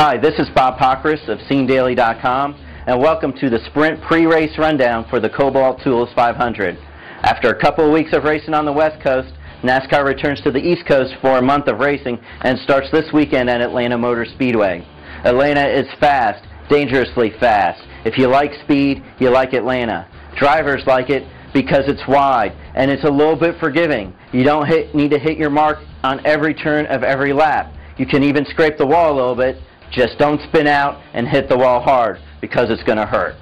Hi, this is Bob Pockrass of SceneDaily.com, and welcome to the Sprint pre-race rundown for the Kobalt Tools 500. After a couple of weeks of racing on the West Coast, NASCAR returns to the East Coast for a month of racing and starts this weekend at Atlanta Motor Speedway. Atlanta is fast, dangerously fast. If you like speed, you like Atlanta. Drivers like it because it's wide and it's a little bit forgiving. You don't hit, need to hit your mark on every turn of every lap. You can even scrape the wall a little bit. Just don't spin out and hit the wall hard because it's going to hurt.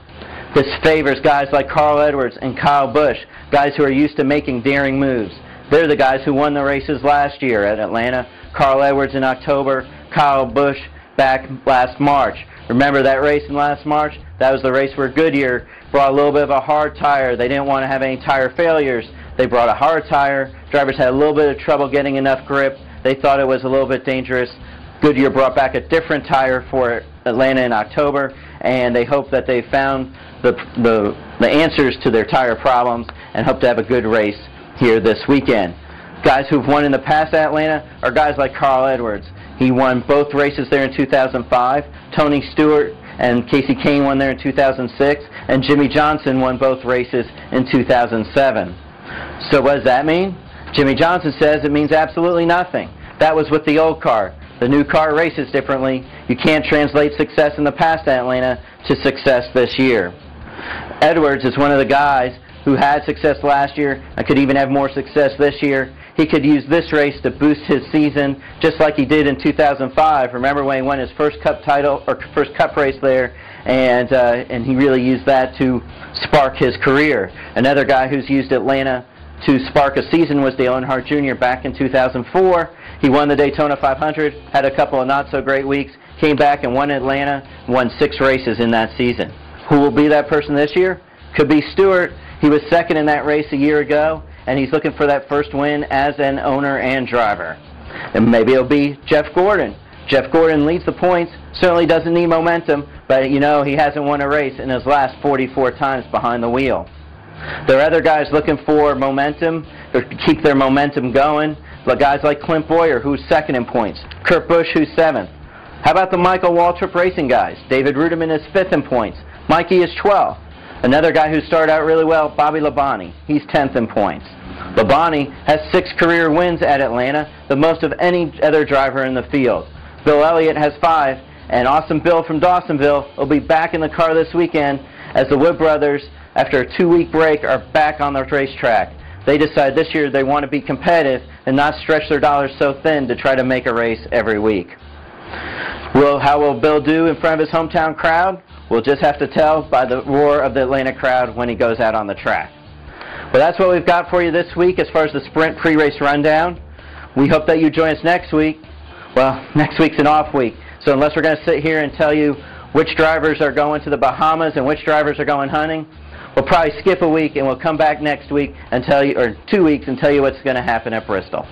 This favors guys like Carl Edwards and Kyle Busch, guys who are used to making daring moves. They're the guys who won the races last year at Atlanta. Carl Edwards in October, Kyle Busch back last March. Remember that race in last March? That was the race where Goodyear brought a little bit of a hard tire. They didn't want to have any tire failures. They brought a hard tire. Drivers had a little bit of trouble getting enough grip. They thought it was a little bit dangerous. Goodyear brought back a different tire for Atlanta in October, and they hope that they found the, the, the answers to their tire problems and hope to have a good race here this weekend. Guys who've won in the past at Atlanta are guys like Carl Edwards. He won both races there in 2005. Tony Stewart and Kasey Kahne won there in 2006, and Jimmie Johnson won both races in 2007. So what does that mean? Jimmie Johnson says it means absolutely nothing. That was with the old car. The new car races differently. You can't translate success in the past at Atlanta to success this year. Edwards is one of the guys who had success last year and could even have more success this year. He could use this race to boost his season just like he did in 2005. Remember when he won his first cup title or first cup race there and uh, and he really used that to spark his career. Another guy who's used Atlanta to spark a season was Dale Earnhardt Jr. back in 2004. He won the Daytona 500, had a couple of not so great weeks, came back and won Atlanta, won six races in that season. Who will be that person this year? Could be Stewart. He was second in that race a year ago, and he's looking for that first win as an owner and driver. And maybe it'll be Jeff Gordon. Jeff Gordon leads the points, certainly doesn't need momentum, but you know he hasn't won a race in his last 44 times behind the wheel. There are other guys looking for momentum, or keep their momentum going. Guys like Clint Bowyer, who's second in points. Kurt Busch, who's seventh. How about the Michael Waltrip Racing guys? David Reutimann is fifth in points. Mikey is 12th. Another guy who started out really well, Bobby Labonte. He's 10th in points. Labonte has six career wins at Atlanta, the most of any other driver in the field. Bill Elliott has five, and Awesome Bill from Dawsonville will be back in the car this weekend as the Wood brothers, after a two-week break, are back on the racetrack. They decide this year they want to be competitive and not stretch their dollars so thin to try to make a race every week. Will, how will Bill do in front of his hometown crowd? We'll just have to tell by the roar of the Atlanta crowd when he goes out on the track. Well, that's what we've got for you this week as far as the sprint pre-race rundown. We hope that you join us next week. Well, next week's an off week, so unless we're going to sit here and tell you which drivers are going to the Bahamas and which drivers are going hunting, we'll probably skip a week and we'll come back next week and tell you, or two weeks and tell you what's going to happen at Bristol.